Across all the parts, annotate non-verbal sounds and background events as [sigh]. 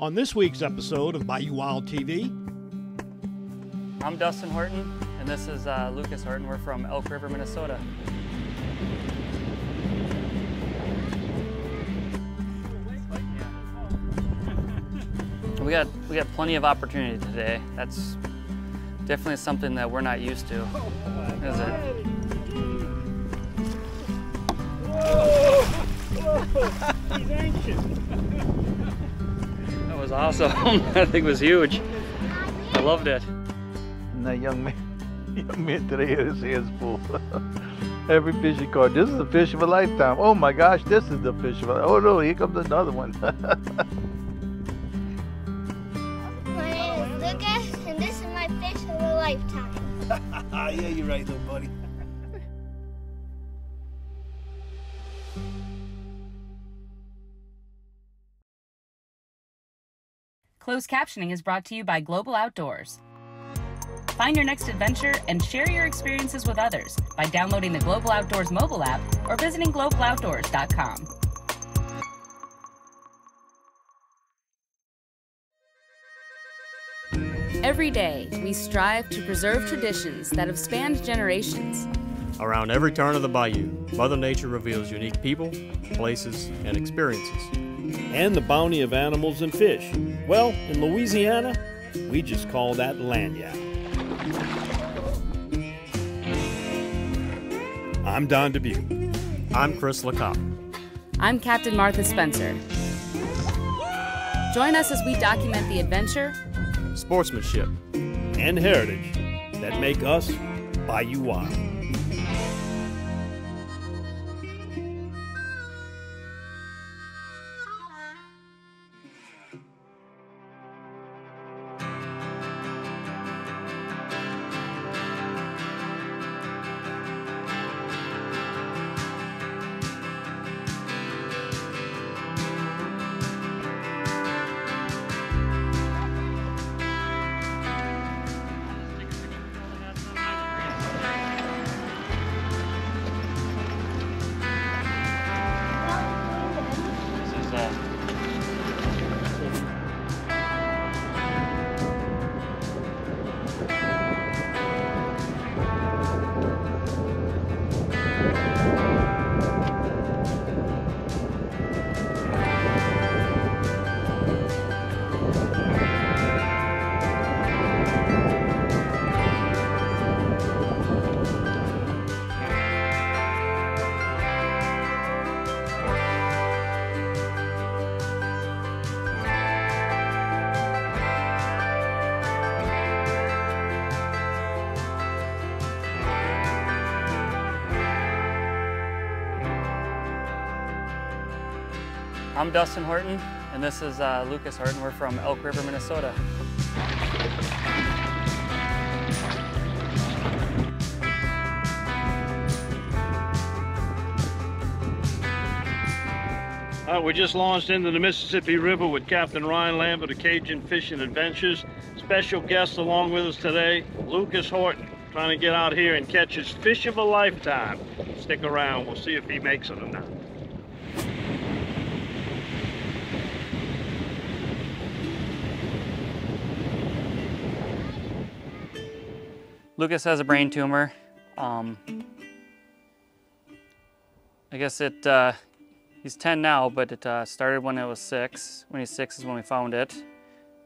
On this week's episode of Bayou Wild TV, I'm Dustin Horton, and this is uh, Lucas Horton. We're from Elk River, Minnesota. [laughs] We got we got plenty of opportunity today. That's definitely something that we're not used to, is it? [laughs] he's anxious. [laughs] That was awesome. [laughs] that thing was huge. I loved it. And that young man, [laughs] young man today had his hands full. [laughs] Every fishing card. This is the fish of a lifetime. Oh my gosh, this is the fish of a. Oh no, here comes another one. My name is Lucas, and this is my fish of a lifetime. yeah, you're right, though, buddy. Closed captioning is brought to you by Global Outdoors. Find your next adventure and share your experiences with others by downloading the Global Outdoors mobile app or visiting globaloutdoors.com. Every day, we strive to preserve traditions that have spanned generations. Around every turn of the bayou, Mother Nature reveals unique people, places, and experiences. And the bounty of animals and fish. Well, in Louisiana, we just call that lagniappe. I'm Don Dubuc. I'm Chris LeCoq. I'm Captain Martha Spencer. Join us as we document the adventure, Sportsmanship, and heritage that make us Bayou Wild. I'm Dustin Horton, and this is uh, Lucas Horton. We're from Elk River, Minnesota. Uh, we just launched into the Mississippi River with Captain Ryan Lambert of Cajun Fishing Adventures. Special guest along with us today, Lucas Horton, trying to get out here and catch his fish of a lifetime. Stick around, we'll see if he makes it or not. Lucas has a brain tumor. Um, I guess it, uh, he's 10 now, but it uh, started when it was six. When he's six is when we found it.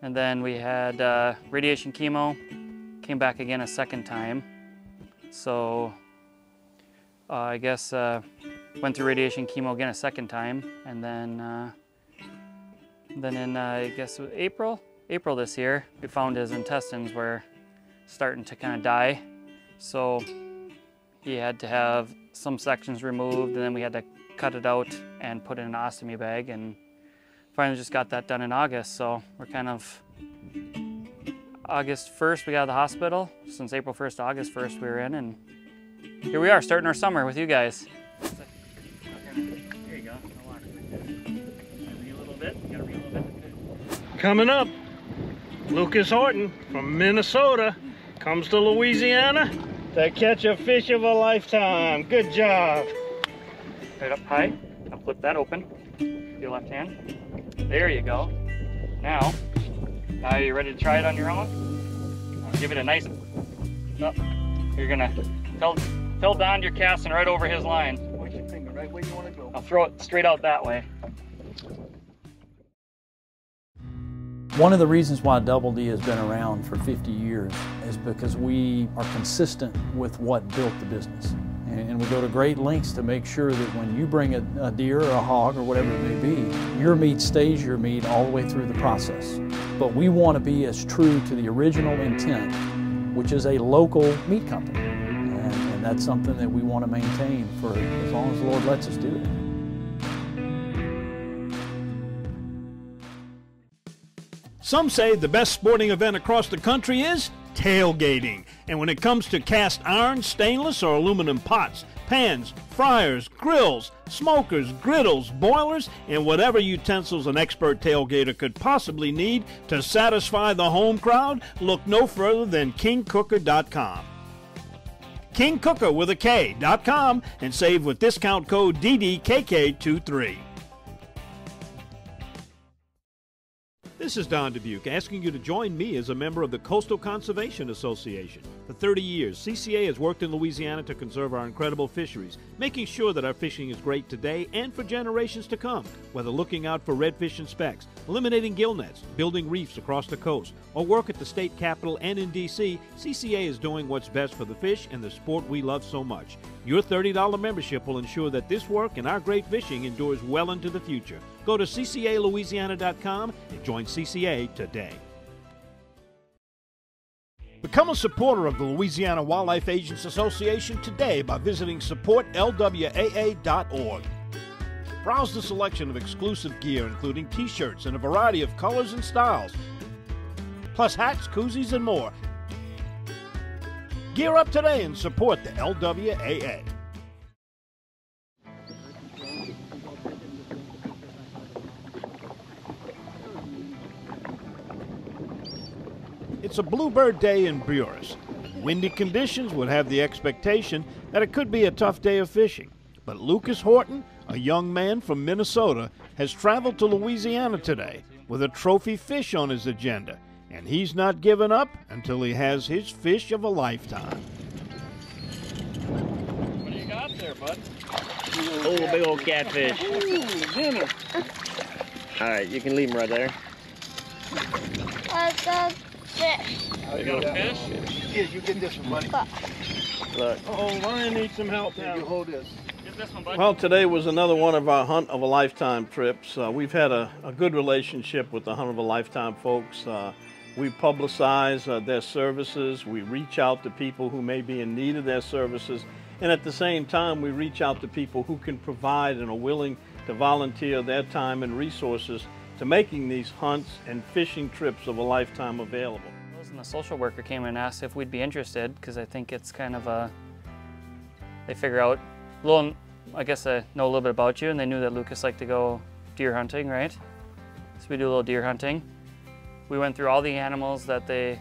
And then we had uh, radiation chemo, came back again a second time. So uh, I guess uh, went through radiation chemo again a second time. And then, uh, then in, I guess April, April this year, we found his intestines were starting to kind of die. So he had to have some sections removed and then we had to cut it out and put it in an ostomy bag and finally just got that done in August. So we're kind of August 1st we got out of the hospital. Since April 1st to August 1st we were in and here we are starting our summer with you guys. Here you go. a little bit. Gotta read a little bit. Coming up, Lucas Horton from Minnesota comes to Louisiana to catch a fish of a lifetime. Good job. Right up high. I'll flip that open. Your left hand. There you go. Now, now you're ready to try it on your own? Give it a nice, no, you're gonna, tell, tell Don you're casting right over his line. Point your finger right where you want to go. I'll throw it straight out that way. One of the reasons why Double D has been around for 50 years is because we are consistent with what built the business. And we go to great lengths to make sure that when you bring a, a deer or a hog or whatever it may be, your meat stays your meat all the way through the process. But we want to be as true to the original intent, which is a local meat company. And, and that's something that we want to maintain for as long as the Lord lets us do it. Some say the best sporting event across the country is tailgating. And when it comes to cast iron, stainless, or aluminum pots, pans, fryers, grills, smokers, griddles, boilers, and whatever utensils an expert tailgater could possibly need to satisfy the home crowd, look no further than kingcooker.com. Kingcooker with a K.com and save with discount code DDKK23. This is Don Dubuc asking you to join me as a member of the Coastal Conservation Association. For 30 years, CCA has worked in Louisiana to conserve our incredible fisheries, making sure that our fishing is great today and for generations to come. Whether looking out for redfish and specks, eliminating gill nets, building reefs across the coast, or work at the state capitol and in D.C., CCA is doing what's best for the fish and the sport we love so much. Your $30 membership will ensure that this work and our great fishing endures well into the future. Go to ccalouisiana.com and join CCA today. Become a supporter of the Louisiana Wildlife Agents Association today by visiting supportlwaa.org. Browse the selection of exclusive gear, including t shirts in a variety of colors and styles, plus hats, koozies, and more. Gear up today and support the LWAA. It's a bluebird day in Buras. Windy conditions would have the expectation that it could be a tough day of fishing. But Lucas Horton, a young man from Minnesota, has traveled to Louisiana today with a trophy fish on his agenda, and he's not giving up until he has his fish of a lifetime. What do you got there, bud? Oh, big old catfish. dinner. All right, you can leave him right there. Uh, the fish. You got a fish? Yeah, you get this one, buddy. Look, Oh, Ryan needs some help Yeah, you hold this. One. Well, today was another one of our Hunt of a Lifetime trips. Uh, we've had a, a good relationship with the Hunt of a Lifetime folks. Uh, we publicize uh, their services. We reach out to people who may be in need of their services. And at the same time, we reach out to people who can provide and are willing to volunteer their time and resources to making these hunts and fishing trips of a lifetime available. And the social worker came and asked if we'd be interested because I think it's kind of a. They figure out a little. I guess I know a little bit about you, and they knew that Lucas liked to go deer hunting, right? So we do a little deer hunting. We went through all the animals that they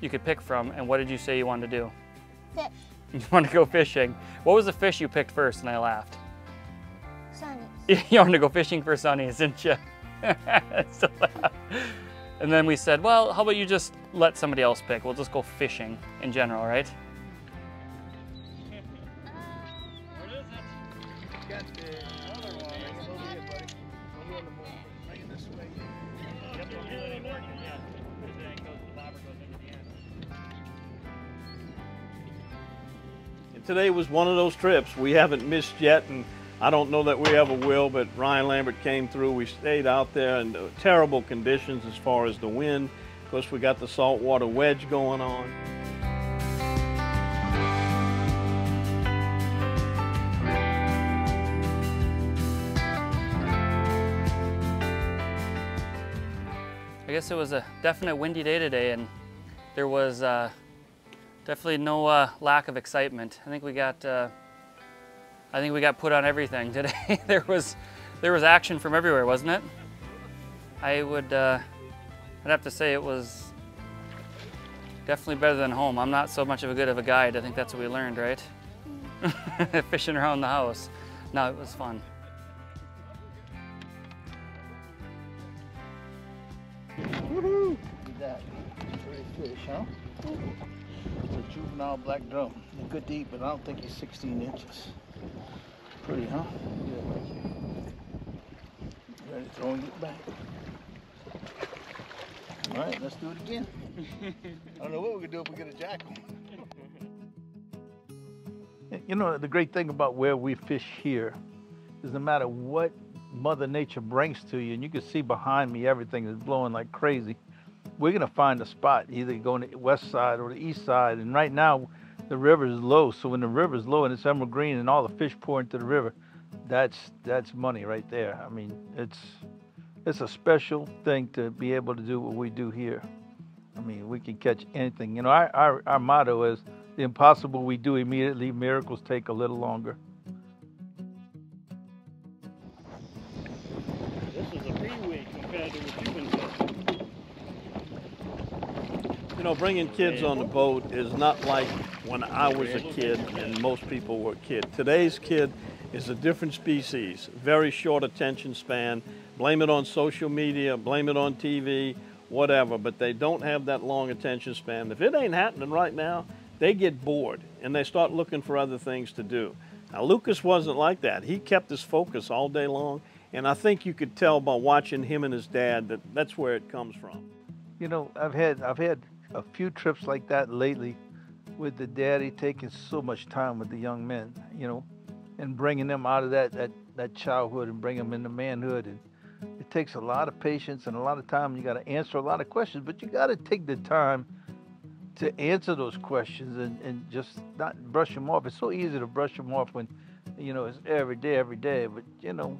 you could pick from, and what did you say you wanted to do? Fish. [laughs] You want to go fishing. What was the fish you picked first? And I laughed. Sunnies. [laughs] you wanted to go fishing for sunnies, didn't you? [laughs] And then we said, well, how about you just let somebody else pick? We'll just go fishing in general, right? Today was one of those trips we haven't missed yet, and I don't know that we ever will, but Ryan Lambert came through. We stayed out there in terrible conditions as far as the wind. Of course, we got the saltwater wedge going on. I guess it was a definite windy day today, and there was uh, definitely no uh, lack of excitement. I think we got, uh, I think we got put on everything today. [laughs] there was, there was action from everywhere, wasn't it? I would, uh, I'd have to say it was definitely better than home. I'm not so much of a good of a guide. I think that's what we learned, right? [laughs] Fishing around the house. No, it was fun. Woohoo! That. Pretty fish, huh? It's a juvenile black drum. They're good to eat, but I don't think he's 16 inches. Pretty, huh? Yeah. Ready to throw it back. All right, let's do it again. [laughs] I don't know what we can do if we get a jackal. You know, the great thing about where we fish here is no matter what Mother Nature brings to you, and you can see behind me everything is blowing like crazy, we're going to find a spot, either going to the west side or the east side. And right now, the river is low. So when the river is low and it's emerald green and all the fish pour into the river, that's that's money right there. I mean, it's it's a special thing to be able to do what we do here. I mean, we can catch anything. You know, our, our, our motto is the impossible we do immediately, miracles take a little longer. You know, bringing kids on the boat is not like when I was a kid and most people were a kid. Today's kid is a different species, very short attention span. Blame it on social media, blame it on TV, whatever, but they don't have that long attention span. If it ain't happening right now, they get bored and they start looking for other things to do. Now, Lucas wasn't like that. He kept his focus all day long, and I think you could tell by watching him and his dad that that's where it comes from. You know, I've had I've had a few trips like that lately with the daddy taking so much time with the young men, you know, and bringing them out of that that, that childhood and bring them into manhood and it takes a lot of patience and a lot of time. You got to answer a lot of questions, but you got to take the time to answer those questions and, and just not brush them off. It's so easy to brush them off when, you know, it's every day, every day. But, you know,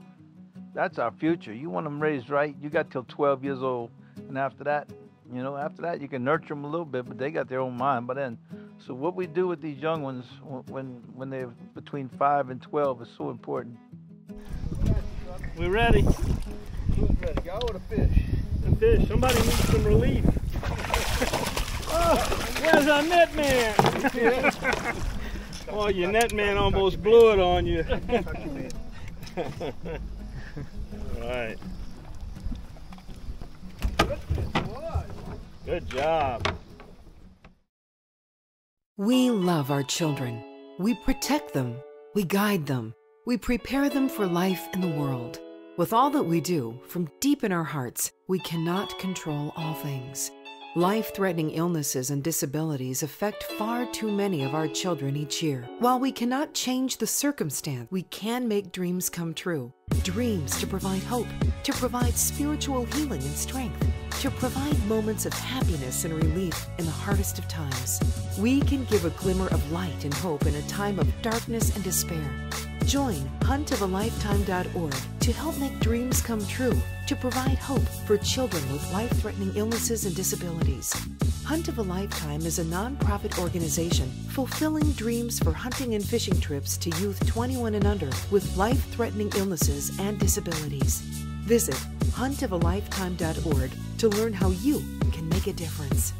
that's our future. You want them raised right. You got till 12 years old. And after that, you know, after that, you can nurture them a little bit, but they got their own mind by then. So what we do with these young ones when, when they're between 5 and 12 is so important. We ready? Who's ready? Go with a fish. The fish. Somebody needs some relief. oh, [laughs] where's our net man? [laughs] oh, your net man almost blew it on you. [laughs] All right. Good job. We love our children. We protect them. We guide them. We prepare them for life in the world. With all that we do, from deep in our hearts, we cannot control all things. Life threatening illnesses and disabilities affect far too many of our children each year. While we cannot change the circumstance, we can make dreams come true. Dreams to provide hope, to provide spiritual healing and strength, to provide moments of happiness and relief in the hardest of times. We can give a glimmer of light and hope in a time of darkness and despair. Join huntofalifetime.org to help make dreams come true, to provide hope for children with life threatening illnesses and disabilities. Hunt of a Lifetime is a nonprofit organization fulfilling dreams for hunting and fishing trips to youth 21 and under with life threatening illnesses and disabilities. Visit huntofalifetime.org to learn how you can make a difference.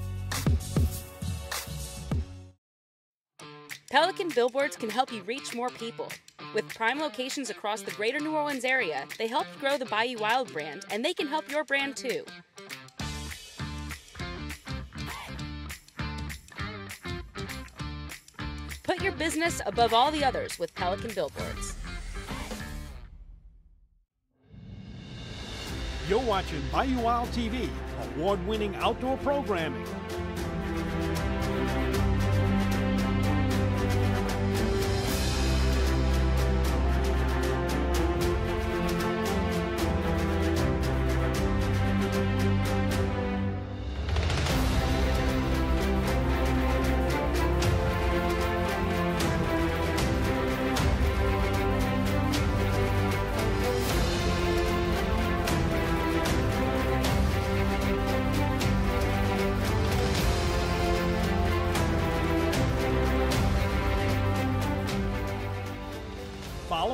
Pelican billboards can help you reach more people. With prime locations across the greater New Orleans area, they help grow the Bayou Wild brand, and they can help your brand too. Put your business above all the others with Pelican billboards. You're watching Bayou Wild TV, award winning outdoor programming.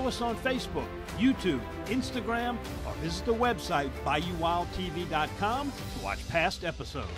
Us on Facebook, YouTube, Instagram, or visit the website BayouWildTV.com to watch past episodes.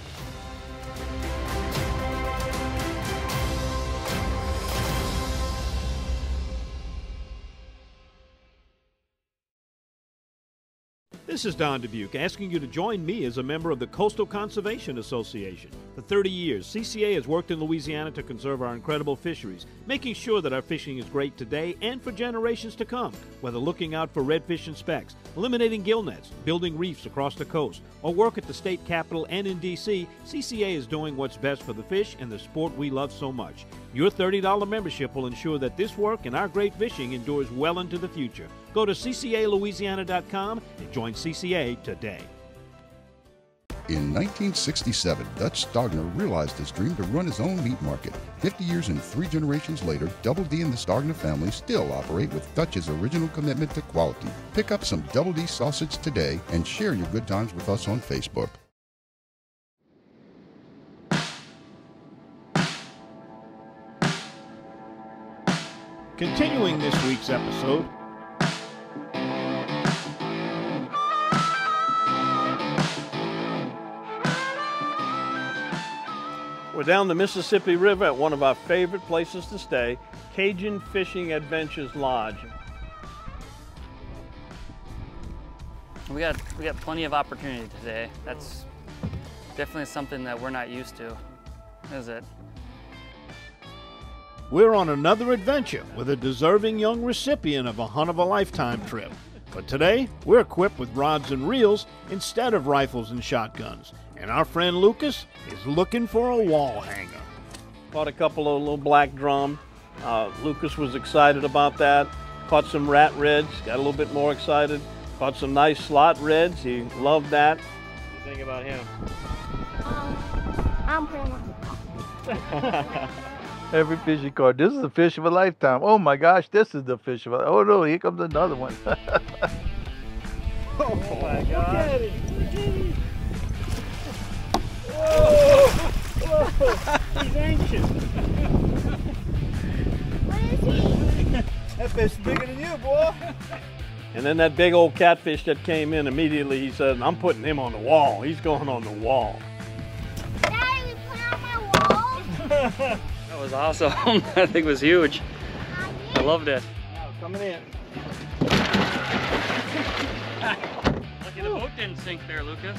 This is Don Dubuc asking you to join me as a member of the Coastal Conservation Association. For 30 years, CCA has worked in Louisiana to conserve our incredible fisheries, making sure that our fishing is great today and for generations to come. Whether looking out for redfish and specks, eliminating gill nets, building reefs across the coast, or work at the state capitol and in D.C., CCA is doing what's best for the fish and the sport we love so much. Your $30 membership will ensure that this work and our great fishing endures well into the future. Go to ccalouisiana.com and join CCA today. In 1967, Dutch Stogner realized his dream to run his own meat market. 50 years and three generations later, Double D and the Stogner family still operate with Dutch's original commitment to quality. Pick up some Double D sausage today and share your good times with us on Facebook. Continuing this week's episode, We're down the Mississippi River at one of our favorite places to stay, Cajun Fishing Adventures Lodge. We got we got plenty of opportunity today. That's definitely something that we're not used to, is it? We're on another adventure with a deserving young recipient of a hunt of a lifetime trip. But today, we're equipped with rods and reels instead of rifles and shotguns. And our friend Lucas is looking for a wall hanger. Caught a couple of little black drum. Uh, Lucas was excited about that. Caught some rat reds, got a little bit more excited. Caught some nice slot reds, he loved that. What do you think about him? I'm pretty much. [laughs] Every fish you caught. This is the fish of a lifetime. Oh my gosh, this is the fish of a Oh no, here comes another one. [laughs] Oh my oh, God. He's anxious. What is he? that fish is bigger than you, boy. And then that big old catfish that came in immediately, he said, I'm putting him on the wall. He's going on the wall. Daddy, we put on my wall. [laughs] That was awesome. [laughs] that thing was huge. I loved it. Coming in. Lucky the boat didn't sink there, Lucas.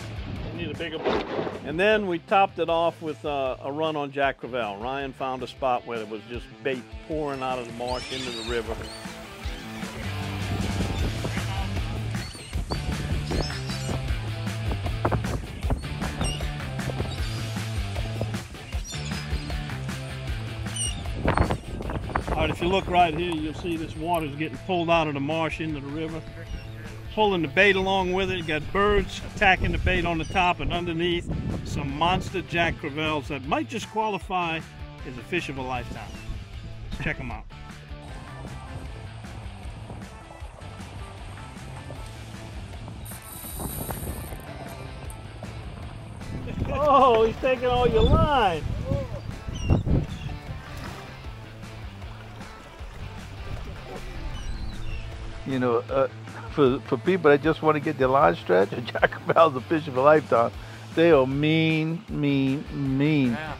We need a bigger boat. And then we topped it off with uh, a run on Jack Crevalle. Ryan found a spot where there was just bait pouring out of the marsh into the river. You look right here, you'll see this water's getting pulled out of the marsh into the river. Pulling the bait along with it. You got birds attacking the bait on the top and underneath. Some monster Jack Crevalles that might just qualify as a fish of a lifetime. Let's check them out. Oh, he's taking all your line. You know, uh, for for people that just want to get their line stretched, Jack Bell's a fish of a lifetime. They are mean, mean, mean. Yeah.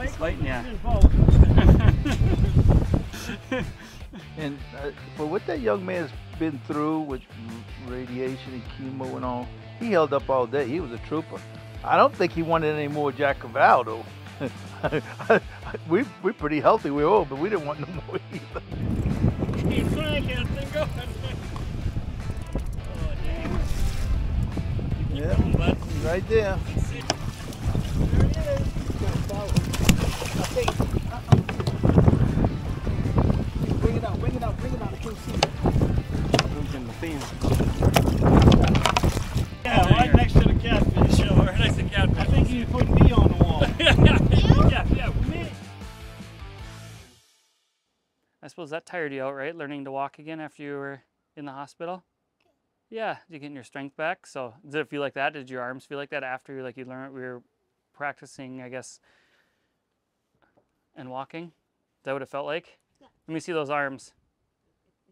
He's fighting ya. And uh, for what that young man's been through with radiation and chemo and all, he held up all day. He was a trooper. I don't think he wanted any more Jack Caval though. [laughs] we we're pretty healthy. We're old, but we didn't want no more either. Keep trying, Captain. Go. Yeah, right there. There it is. Bring it out, bring it out, bring it out. I can't see it. Yeah, right next to the catfish. Sure, right next to catfish. I think you put me on the wall. [laughs] yeah, yeah, me. I suppose that tired you out, right? Learning to walk again after you were in the hospital. Yeah, you're getting your strength back. So did it feel like that? Did your arms feel like that after like you learned we were practicing, I guess, and walking? Is that what it felt like? Let me see those arms.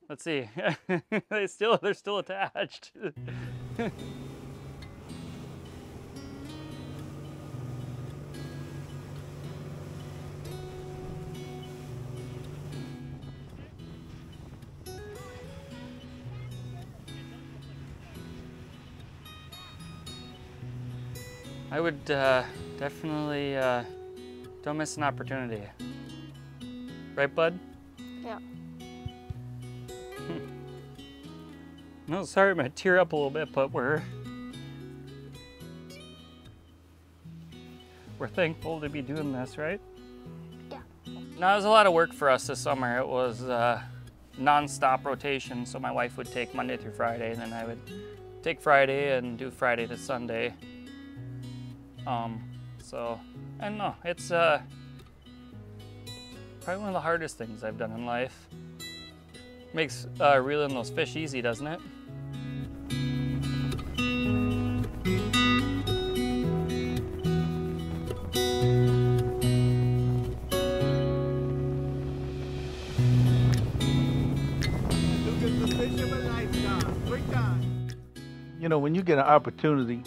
Let's see. [laughs] they still they're still attached. [laughs] I would uh, definitely uh, don't miss an opportunity. Right, bud? Yeah. [laughs] No, sorry, I might tear up a little bit, but we're we're thankful to be doing this, right? Yeah. Now, it was a lot of work for us this summer. It was uh, non-stop rotation, so my wife would take Monday through Friday, and then I would take Friday and do Friday to Sunday. Um, so, I don't know. It's uh, probably one of the hardest things I've done in life. Makes uh, reeling those fish easy, doesn't it? You know, when you get an opportunity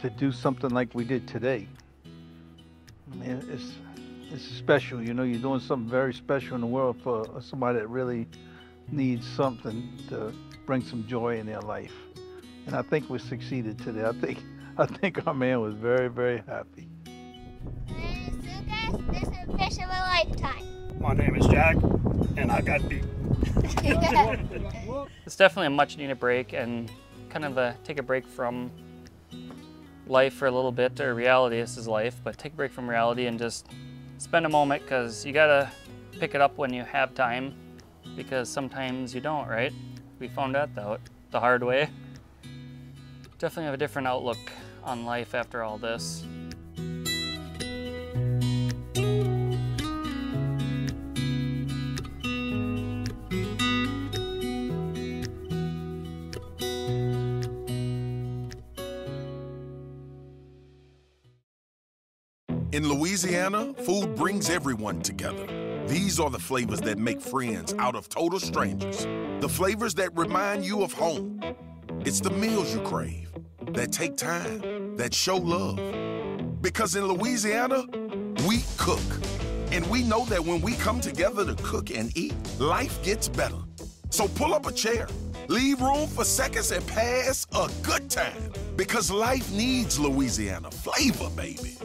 to, to do something like we did today, I mean, it's it's special. You know, you're doing something very special in the world for somebody that really needs something to bring some joy in their life. And I think we succeeded today. I think [laughs] I think our man was very very happy. Lucas, this is a fish of a lifetime. My name is Jack, and I got beat. [laughs] It's definitely a much needed break and kind of a take a break from life for a little bit or reality. This is life, but take a break from reality and just spend a moment because you gotta pick it up when you have time because sometimes you don't, right? We found out that the hard way. Definitely have a different outlook on life after all this. In Louisiana, food brings everyone together. These are the flavors that make friends out of total strangers. The flavors that remind you of home. It's the meals you crave, that take time, that show love. Because in Louisiana, we cook. And we know that when we come together to cook and eat, life gets better. So pull up a chair, leave room for seconds, and pass a good time. Because life needs Louisiana flavor, baby.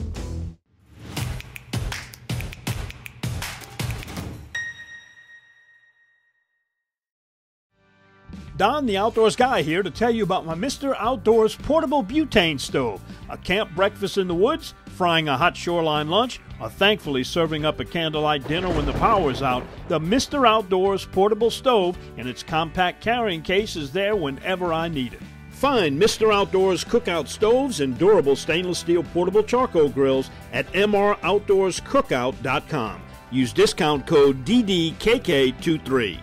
Don, the outdoors guy, here to tell you about my Mr. Outdoors portable butane stove. A camp breakfast in the woods, frying a hot shoreline lunch, or thankfully serving up a candlelight dinner when the power's out. The Mr. Outdoors portable stove and its compact carrying case is there whenever I need it. Find Mr. Outdoors cookout stoves and durable stainless steel portable charcoal grills at mroutdoorscookout.com. Use discount code DDKK23.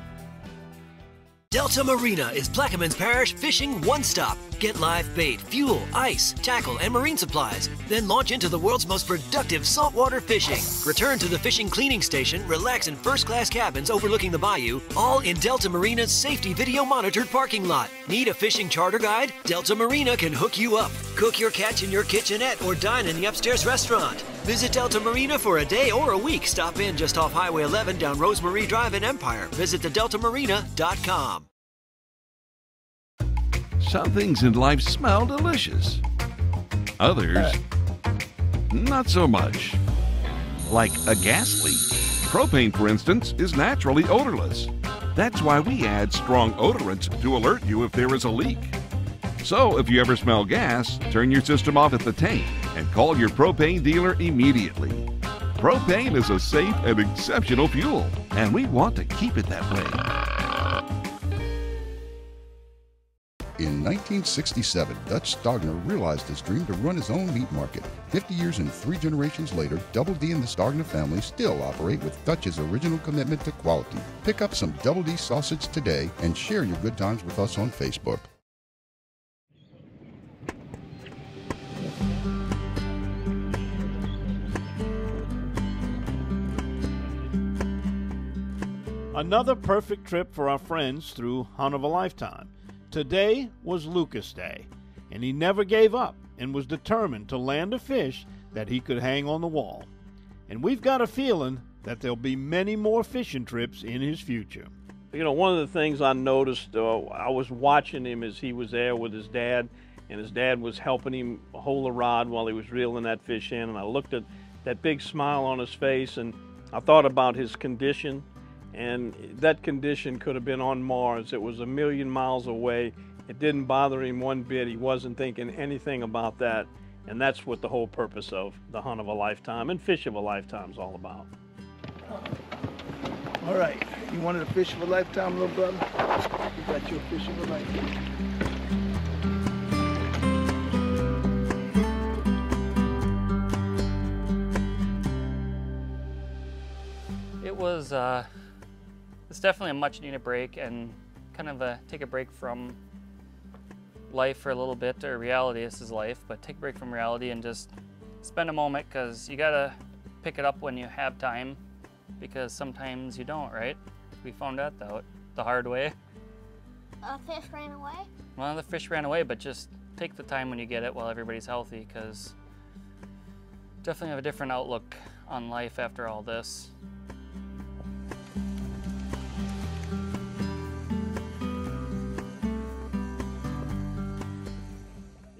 Delta Marina is Plaquemines Parish fishing one stop. Get live bait, fuel, ice, tackle, and marine supplies. Then launch into the world's most productive saltwater fishing. Return to the fishing cleaning station, relax in first class cabins overlooking the bayou, all in Delta Marina's safety video monitored parking lot. Need a fishing charter guide? Delta Marina can hook you up. Cook your catch in your kitchenette or dine in the upstairs restaurant. Visit Delta Marina for a day or a week. Stop in just off Highway 11 down Rosemary Drive in Empire. Visit thedeltamarina.com. Some things in life smell delicious. Others, not so much. Like a gas leak. Propane, for instance, is naturally odorless. That's why we add strong odorants to alert you if there is a leak. So, if you ever smell gas, turn your system off at the tank and call your propane dealer immediately. Propane is a safe and exceptional fuel, and we want to keep it that way. In 1967, Dutch Stogner realized his dream to run his own meat market. 50 years and three generations later, Double D and the Stogner family still operate with Dutch's original commitment to quality. Pick up some Double D sausage today and share your good times with us on Facebook. Another perfect trip for our friends through Hunt of a Lifetime. Today was Lucas Day, and he never gave up and was determined to land a fish that he could hang on the wall. And we've got a feeling that there'll be many more fishing trips in his future. You know, one of the things I noticed, uh, I was watching him as he was there with his dad, and his dad was helping him hold the rod while he was reeling that fish in. And I looked at that big smile on his face, and I thought about his condition. And that condition could have been on Mars. It was a million miles away. It didn't bother him one bit. He wasn't thinking anything about that. And that's what the whole purpose of the hunt of a lifetime and fish of a lifetime is all about. All right, you wanted a fish of a lifetime, little brother? You got your fish of a lifetime. It was, uh, it's definitely a much needed break and kind of a take a break from life for a little bit, or reality, this is life, but take a break from reality and just spend a moment because you gotta pick it up when you have time because sometimes you don't, right? We found out though, the hard way. A fish ran away. Well, the fish ran away, but just take the time when you get it while everybody's healthy because definitely have a different outlook on life after all this.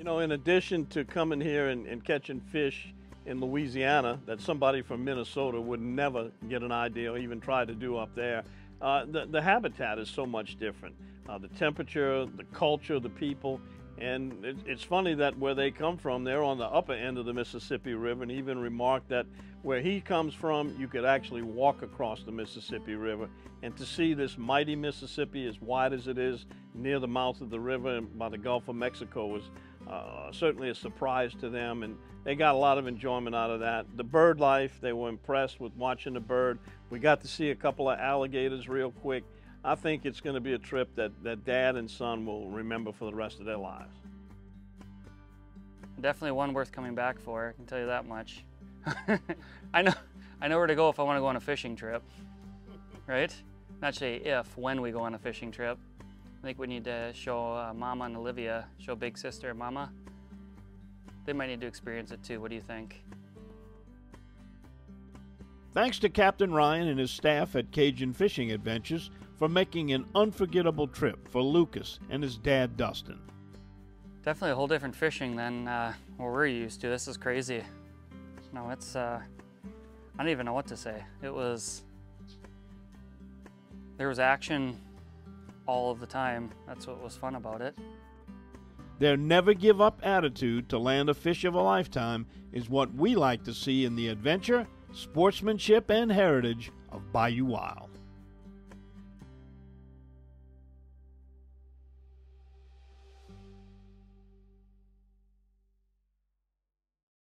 Know, in addition to coming here and, and catching fish in Louisiana that somebody from Minnesota would never get an idea or even try to do up there, uh, the, the habitat is so much different. Uh, the temperature, the culture, the people, and it, it's funny that where they come from, they're on the upper end of the Mississippi River, and even remarked that where he comes from, you could actually walk across the Mississippi River. And to see this mighty Mississippi as wide as it is near the mouth of the river by the Gulf of Mexico was uh, certainly a surprise to them, and they got a lot of enjoyment out of that. The bird life, they were impressed with watching the bird. We got to see a couple of alligators real quick. I think it's going to be a trip that, that dad and son will remember for the rest of their lives. Definitely one worth coming back for, I can tell you that much. [laughs] I know I know where to go if I want to go on a fishing trip. Right? Not say if, when we go on a fishing trip. I think we need to show uh, Mama and Olivia, show big sister and Mama. They might need to experience it too. What do you think? Thanks to Captain Ryan and his staff at Cajun Fishing Adventures for making an unforgettable trip for Lucas and his dad Dustin. Definitely a whole different fishing than uh, what we're used to. This is crazy. No, it's, uh, I don't even know what to say. It was, there was action all of the time. That's what was fun about it. Their never give up attitude to land a fish of a lifetime is what we like to see in the adventure, sportsmanship, and heritage of Bayou Wild.